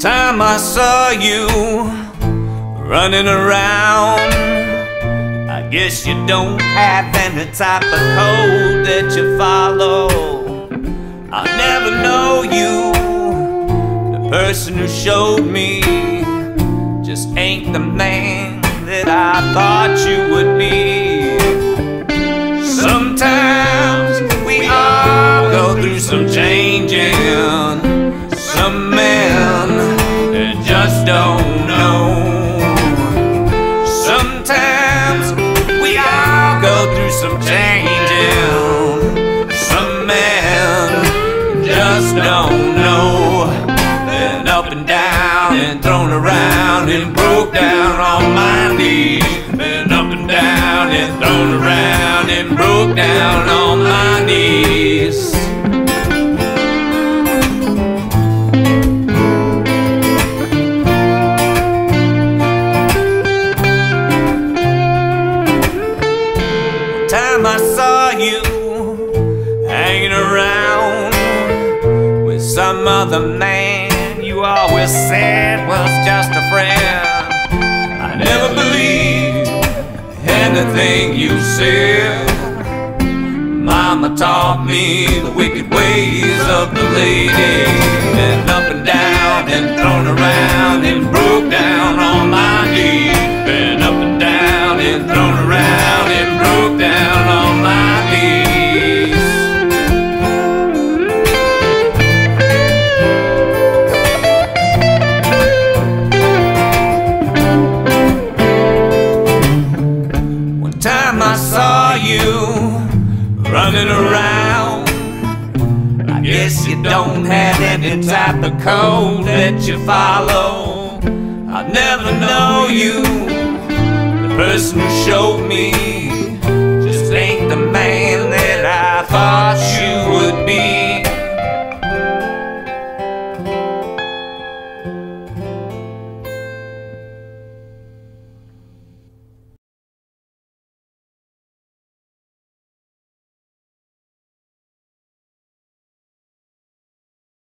saw you running around. I guess you don't have any type of code that you follow. I'll never know you. The person who showed me just ain't the man that I thought you would be. Some changing. Some men just don't know. Been up and down and thrown around and broke down on my knees. Been up and down and thrown around and broke down on my knees. I saw you hanging around with some other man you always said was just a friend. I never believed anything you said. Mama taught me the wicked ways of the lady. Running around. I guess you don't have any type of code that you follow. I'll never know you, the person who showed me